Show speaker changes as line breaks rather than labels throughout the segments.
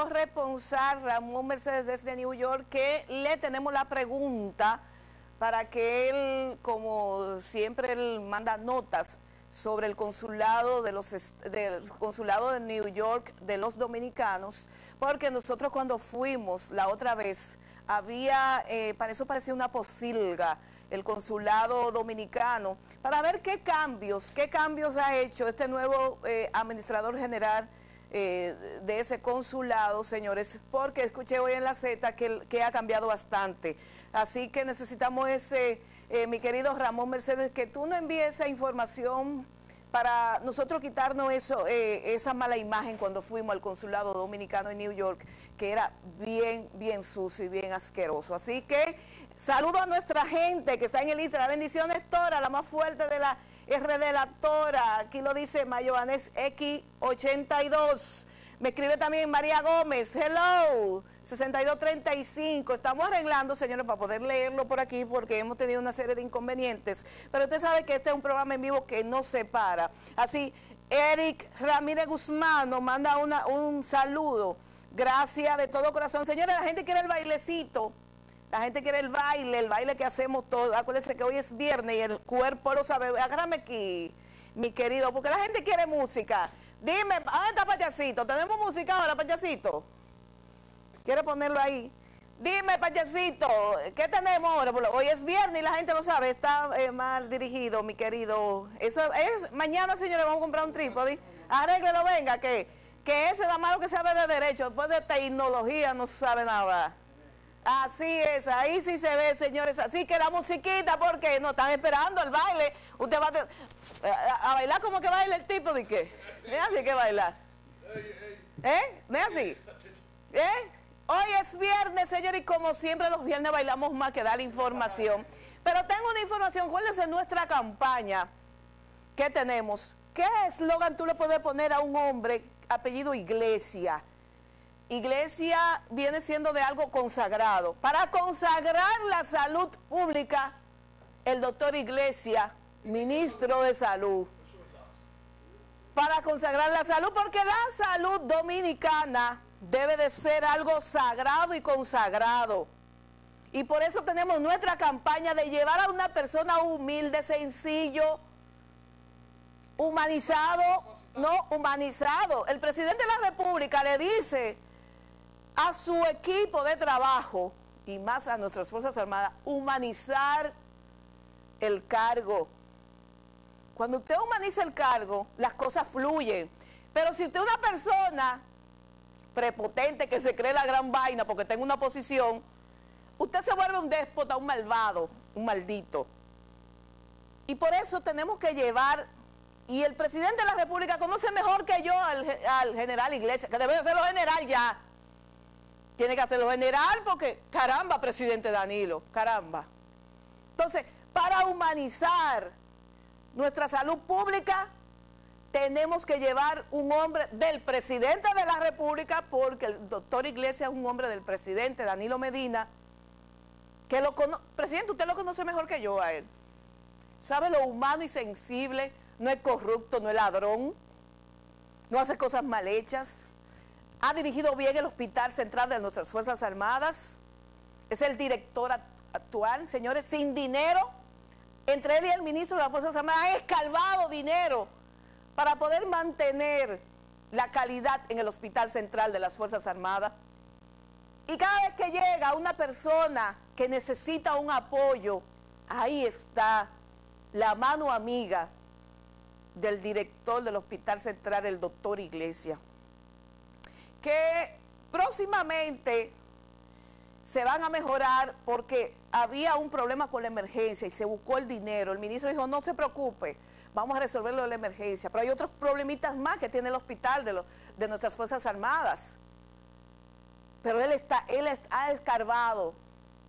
corresponsal Ramón Mercedes desde New York, que le tenemos la pregunta para que él, como siempre, él manda notas sobre el consulado de los del consulado de New York de los dominicanos, porque nosotros cuando fuimos la otra vez había, eh, para eso parecía una posilga, el consulado dominicano, para ver qué cambios, qué cambios ha hecho este nuevo eh, administrador general eh, de ese consulado, señores, porque escuché hoy en la Z que, que ha cambiado bastante. Así que necesitamos ese, eh, mi querido Ramón Mercedes, que tú nos envíes esa información para nosotros quitarnos eso, eh, esa mala imagen cuando fuimos al consulado dominicano en New York, que era bien, bien sucio y bien asqueroso. Así que saludo a nuestra gente que está en el Instagram. Bendiciones, Tora, la más fuerte de la RD La Tora. Aquí lo dice Mayoanes X82. Me escribe también María Gómez. Hello. 6235. Estamos arreglando, señores, para poder leerlo por aquí porque hemos tenido una serie de inconvenientes. Pero usted sabe que este es un programa en vivo que no se para. Así, Eric Ramírez Guzmán nos manda una, un saludo. Gracias de todo corazón. Señores, la gente quiere el bailecito. La gente quiere el baile, el baile que hacemos todos. Acuérdense que hoy es viernes y el cuerpo lo sabe. Agárrame aquí, mi querido, porque la gente quiere música. Dime, ¿dónde está Payasito? ¿Tenemos música ahora, Payasito? ¿Quiere ponerlo ahí? Dime, Payasito, ¿qué tenemos ahora? Hoy es viernes y la gente lo sabe, está eh, mal dirigido, mi querido. Eso es, mañana, señores, vamos a comprar un trípode. Arréglelo, venga, que, que ese da malo que sabe de derecho, después de tecnología no sabe nada. Así es, ahí sí se ve, señores. Así que la musiquita, porque no están esperando el baile. Usted va a, bailar como que baila el tipo de qué. No es así que bailar. ¿Eh? ¿No es así? ¿Eh? Hoy es viernes, señor, y como siempre los viernes bailamos más que dar información. Pero tengo una información, ¿cuál es nuestra campaña? ¿Qué tenemos? ¿Qué eslogan tú le puedes poner a un hombre apellido Iglesia? Iglesia viene siendo de algo consagrado. Para consagrar la salud pública, el doctor Iglesia, ministro de salud. Para consagrar la salud, porque la salud dominicana debe de ser algo sagrado y consagrado. Y por eso tenemos nuestra campaña de llevar a una persona humilde, sencillo, humanizado, no humanizado. El presidente de la República le dice a su equipo de trabajo y más a nuestras Fuerzas Armadas, humanizar el cargo. Cuando usted humaniza el cargo, las cosas fluyen. Pero si usted es una persona prepotente que se cree la gran vaina porque tenga una posición, usted se vuelve un déspota, un malvado, un maldito. Y por eso tenemos que llevar, y el presidente de la República conoce mejor que yo al, al general Iglesias, que debe hacerlo general ya tiene que hacerlo general porque, caramba, presidente Danilo, caramba. Entonces, para humanizar nuestra salud pública, tenemos que llevar un hombre del presidente de la República, porque el doctor Iglesias es un hombre del presidente Danilo Medina, que lo conoce, presidente, usted lo conoce mejor que yo a él. Sabe lo humano y sensible, no es corrupto, no es ladrón, no hace cosas mal hechas ha dirigido bien el Hospital Central de nuestras Fuerzas Armadas, es el director actual, señores, sin dinero, entre él y el ministro de las Fuerzas Armadas ha escalvado dinero para poder mantener la calidad en el Hospital Central de las Fuerzas Armadas. Y cada vez que llega una persona que necesita un apoyo, ahí está la mano amiga del director del Hospital Central, el doctor Iglesias que próximamente se van a mejorar porque había un problema con la emergencia y se buscó el dinero. El ministro dijo, no se preocupe, vamos a resolverlo de la emergencia. Pero hay otros problemitas más que tiene el hospital de, nuestras Fuerzas Armadas. Pero él, está, él ha escarbado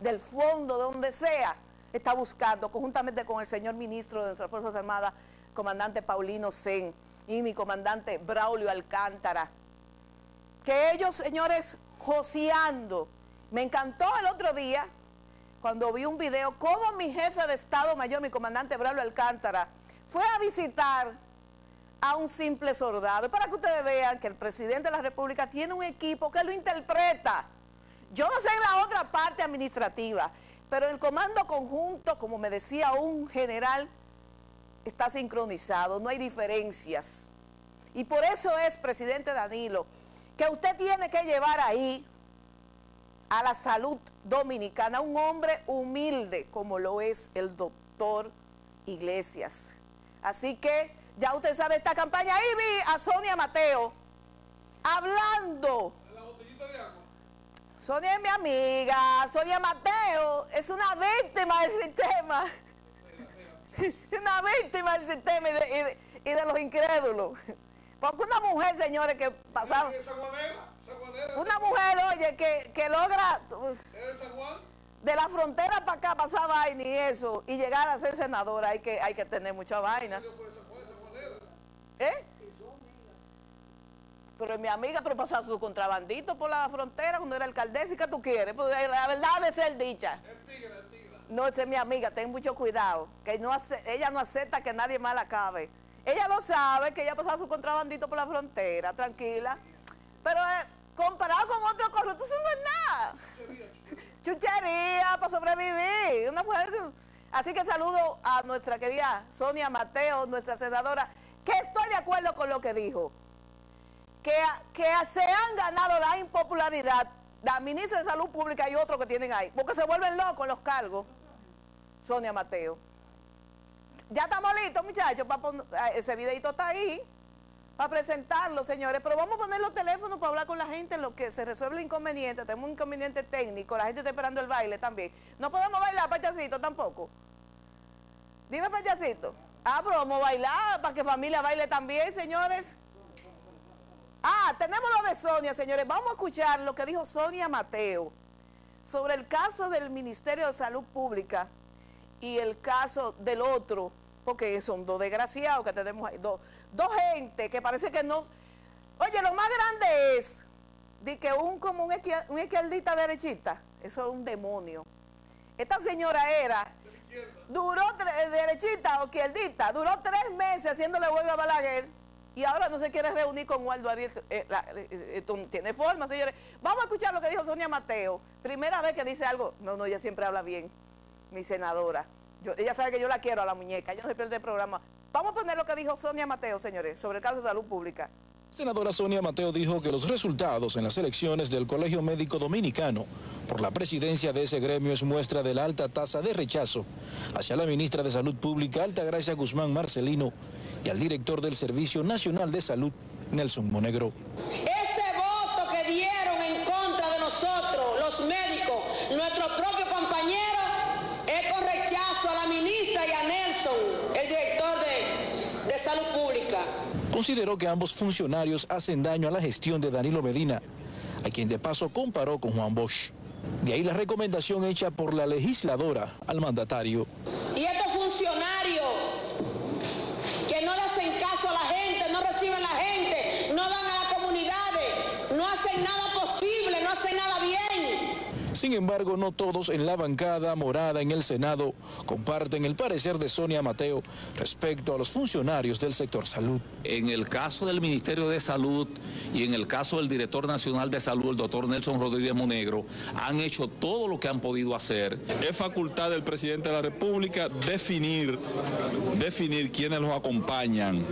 del fondo, de donde sea, está buscando, conjuntamente con el señor ministro de nuestras Fuerzas Armadas, comandante Paulino Sen, y mi comandante Braulio Alcántara, que ellos, señores, joseando. Me encantó el otro día cuando vi un video cómo mi jefe de Estado Mayor, mi comandante Braulio Alcántara, fue a visitar a un simple soldado. Para que ustedes vean que el presidente de la República tiene un equipo que lo interpreta. Yo no sé en la otra parte administrativa, pero el comando conjunto, como me decía un general, está sincronizado, no hay diferencias. Y por eso es, presidente Danilo, que usted tiene que llevar ahí a la salud dominicana un hombre humilde como lo es el doctor Iglesias. Así que ya usted sabe esta campaña. Ahí vi a Sonia Mateo hablando. Sonia es mi amiga, Sonia Mateo es una víctima del sistema. una víctima del sistema y de, los incrédulos. Porque una mujer, señores, que pasaba... Una mujer, oye, que, que logra... De la frontera para acá pasaba vaina y eso, y llegar a ser senadora hay que, hay que tener mucha vaina. ¿Eh? Pero mi amiga, pero pasaba su contrabandito por la frontera cuando era alcaldesa y que tú quieres. Pues la verdad debe ser dicha. No, esa es mi amiga, ten mucho cuidado. Que no ella no acepta que nadie más la acabe. Ella lo sabe, que ella pasaba su contrabandito por la frontera, tranquila. Pero eh, comparado con otro corrupto, eso no es nada. Chuchería para sobrevivir. Una mujer... Así que saludo a nuestra querida Sonia Mateo, nuestra senadora, que estoy de acuerdo con lo que dijo, que, que se han ganado la impopularidad la ministra de Salud Pública y otros que tienen ahí, porque se vuelven locos los cargos. Sonia Mateo. Ya estamos listos, muchachos, para ese videito está ahí, para presentarlo, señores, pero vamos a poner los teléfonos para hablar con la gente en lo que se resuelve el inconveniente, tenemos un inconveniente técnico, la gente está esperando el baile también. No podemos bailar, pachacito, tampoco. Dime, pachacito. Ah, pero vamos a bailar para que familia baile también, señores. Ah, tenemos lo de Sonia, señores. Vamos a escuchar lo que dijo Sonia Mateo sobre el caso del Ministerio de Salud Pública y el caso del otro, porque son dos desgraciados que tenemos ahí, dos, dos gente que parece que no... Oye, lo más grande es de que un como un, izquierdista derechista, eso es un demonio. Esta señora era Duró, derechita o izquierdita, duró tres meses haciéndole huelga a Balaguer y ahora no se quiere reunir con Waldo Ariel. Eh, eh, eh, tiene forma, señores. Vamos a escuchar lo que dijo Sonia Mateo. Primera vez que dice algo. No, no, ella siempre habla bien, mi senadora. ella sabe que yo la quiero a la muñeca, ella no se pierde el programa. Vamos a poner lo que dijo Sonia Mateo, señores, sobre el caso de salud pública.
Senadora Sonia Mateo dijo que los resultados en las elecciones del Colegio Médico Dominicano por la presidencia de ese gremio es muestra de la alta tasa de rechazo hacia la ministra de Salud Pública, Altagracia Guzmán Marcelino, y al director del Servicio Nacional de Salud, Nelson Monegro.
Ese voto que dieron en contra de nosotros, los médicos, nuestro propio compañero, es con rechazo a la ministra y a Nelson, el director de, de Salud Pública
consideró que ambos funcionarios hacen daño a la gestión de Danilo Medina, a quien de paso comparó con Juan Bosch. De ahí la recomendación hecha por la legisladora al mandatario.
Y estos funcionarios que no le hacen caso a la gente, no reciben la gente, no van a las comunidades, no hacen nada posible, no hacen nada bien.
Sin embargo, no todos en la bancada morada en el Senado comparten el parecer de Sonia Mateo respecto a los funcionarios del sector salud.
En el caso del Ministerio de Salud y en el caso del director nacional de salud, el doctor Nelson Rodríguez Monegro, han hecho todo lo que han podido hacer.
Es facultad del presidente de la República definir, definir quiénes los acompañan.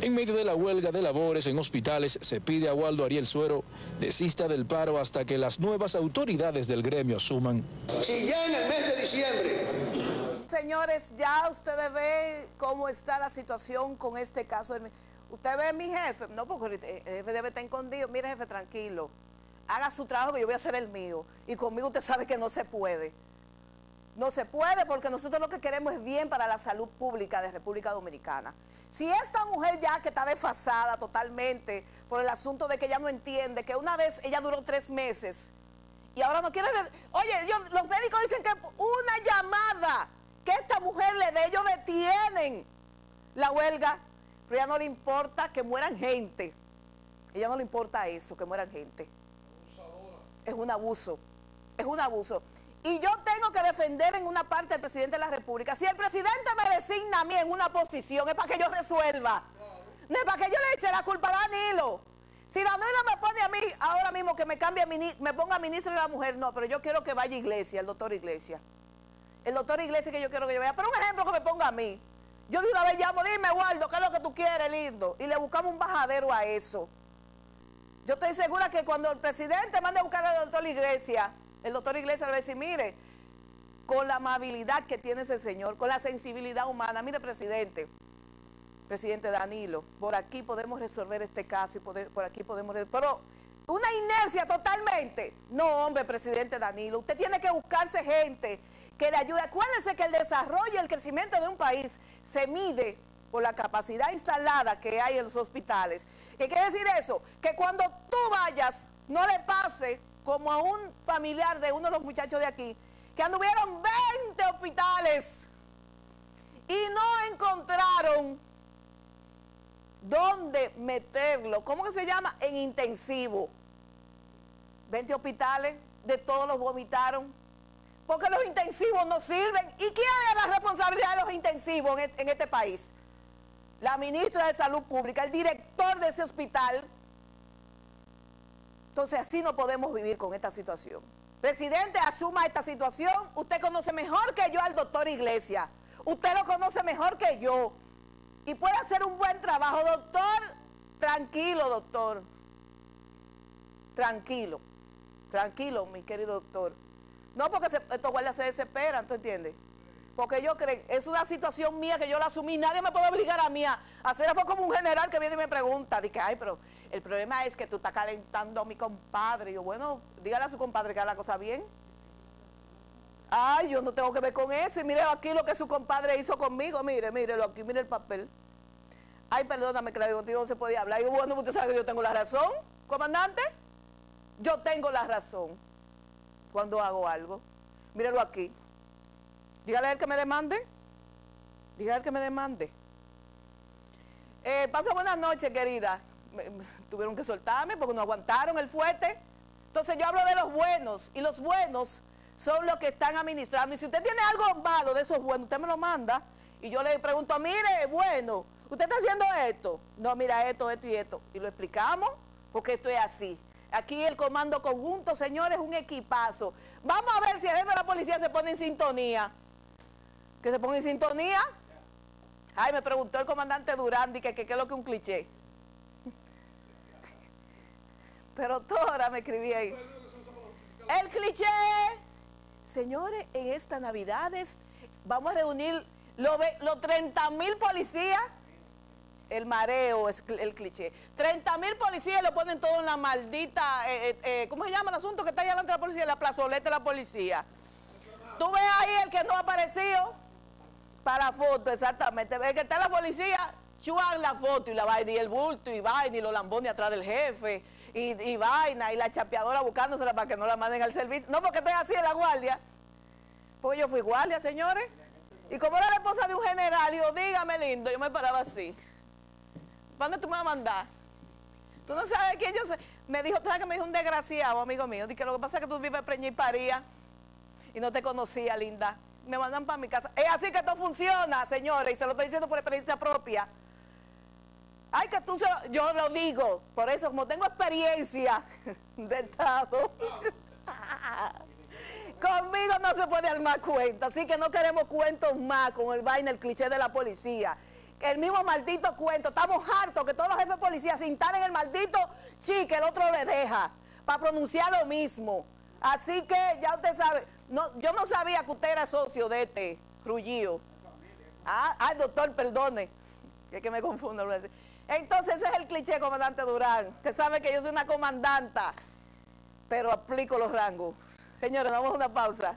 En medio de la huelga de labores en hospitales, se pide a Waldo Ariel Suero desista del paro hasta que las nuevas autoridades del gremio asuman.
Si ya en el mes de diciembre.
Señores, ya ustedes ven cómo está la situación con este caso. Usted ve a mi jefe, no, porque el jefe debe estar escondido. Mire, jefe, tranquilo. Haga su trabajo que yo voy a hacer el mío. Y conmigo usted sabe que no se puede. No se puede porque nosotros lo que queremos es bien para la salud pública de República Dominicana. Si esta mujer ya que está desfasada totalmente por el asunto de que ella no entiende, que una vez ella duró tres meses y ahora no quiere... Oye, los médicos dicen que una llamada que esta mujer le dé, ellos detienen la huelga, pero ya no le importa que mueran gente. Ella no le importa eso, que mueran gente. Es un abuso, es un abuso. Y yo tengo que defender en una parte al presidente de la República. Si el presidente me designa a mí en una posición, es para que yo resuelva. No es para que yo le eche la culpa a Danilo. Si Danilo me pone a mí ahora mismo que me cambie, me ponga ministro de la mujer, no, pero yo quiero que vaya Iglesia, el doctor Iglesia. El doctor Iglesia que yo quiero que yo vea. Pero un ejemplo que me ponga a mí. Yo de una vez llamo, dime, Waldo, ¿qué es lo que tú quieres, lindo? Y le buscamos un bajadero a eso. Yo estoy segura que cuando el presidente mande a buscar al doctor Iglesia, el doctor Iglesia le va a decir, mire, con la amabilidad que tiene ese señor, con la sensibilidad humana, mire, presidente, presidente Danilo, por aquí podemos resolver este caso y poder, por aquí podemos... Pero una inercia totalmente. No, hombre, presidente Danilo, usted tiene que buscarse gente que le ayude. Acuérdense que el desarrollo y el crecimiento de un país se mide por la capacidad instalada que hay en los hospitales. ¿Qué quiere decir eso? Que cuando tú vayas, no le pase como a un familiar de uno de los muchachos de aquí, que anduvieron 20 hospitales y no encontraron dónde meterlo. ¿Cómo que se llama? En intensivo. 20 hospitales, de todos los vomitaron. Porque los intensivos no sirven. ¿Y quién es la responsabilidad de los intensivos en, en este país? la ministra de Salud Pública, el director de ese hospital. Entonces así no podemos vivir con esta situación. Presidente, asuma esta situación. Usted conoce mejor que yo al doctor Iglesias. Usted lo conoce mejor que yo. Y puede hacer un buen trabajo. Doctor, tranquilo, doctor. Tranquilo. Tranquilo, mi querido doctor. No porque estos guardias se desesperan, ¿tú entiendes? porque yo creo, es una situación mía que yo la asumí, nadie me puede obligar a mí a hacer, fue como un general que viene y me pregunta, dice, ay, pero el problema es que tú estás calentando a mi compadre, y yo, bueno, dígale a su compadre que haga la cosa bien. Ay, yo no tengo que ver con eso, y mire aquí lo que su compadre hizo conmigo, mire, mírelo aquí, mire el papel. Ay, perdóname que contigo no se podía hablar. Y bueno, usted sabe que yo tengo la razón, comandante. Yo tengo la razón cuando hago algo. Mírelo aquí. Dígale a él que me demande. Dígale a él que me demande. Eh, pasa buenas noches, querida. tuvieron que soltarme porque no aguantaron el fuerte. Entonces yo hablo de los buenos. Y los buenos son los que están administrando. Y si usted tiene algo malo de esos buenos, usted me lo manda. Y yo le pregunto, mire, bueno, ¿usted está haciendo esto? No, mira esto, esto y esto. Y lo explicamos porque esto es así. Aquí el comando conjunto, señores, es un equipazo. Vamos a ver si el jefe de la policía se pone en sintonía que se ponga en sintonía. Ay, me preguntó el comandante Durán, que qué es lo que un cliché. Pero Tora me escribí ahí. El cliché. Señores, en estas navidades vamos a reunir los, los 30 mil policías. El mareo es el cliché. 30 mil policías lo ponen todo en la maldita, eh, eh, eh, ¿cómo se llama el asunto que está ahí delante de la policía? La plazoleta de la policía. Tú ves ahí el que no ha aparecido para foto, exactamente. Ve que está la policía, chuan la foto y la vaina, y el bulto, y vaina, y los lambones atrás del jefe, y, vaina, y la chapeadora buscándosela para que no la manden al servicio. No porque estoy así en la guardia. Pues yo fui guardia, señores. Y como era la esposa de un general, digo, dígame lindo, yo me paraba así. ¿Dónde tú me vas a mandar? Tú no sabes quién yo sé. Me dijo, ¿sabes que me dijo un desgraciado, amigo mío? Dije, lo que pasa es que tú vives preña y paría. Y no te conocía, linda me mandan para mi casa. Es así que esto funciona, señores, y se lo estoy diciendo por experiencia propia. Ay, que tú se yo lo digo, por eso como tengo experiencia de Estado, conmigo no se puede armar cuenta, así que no queremos cuentos más con el vaina, el cliché de la policía. El mismo maldito cuento, estamos hartos que todos los jefes de policía se instalen el maldito chi que el otro le deja, para pronunciar lo mismo. Así que ya usted sabe, no, yo no sabía que usted era socio de este Rullío. Ah, doctor, perdone, es que me confundo. Entonces ese es el cliché, comandante Durán. Usted sabe que yo soy una comandanta, pero aplico los rangos. Señores, damos una pausa.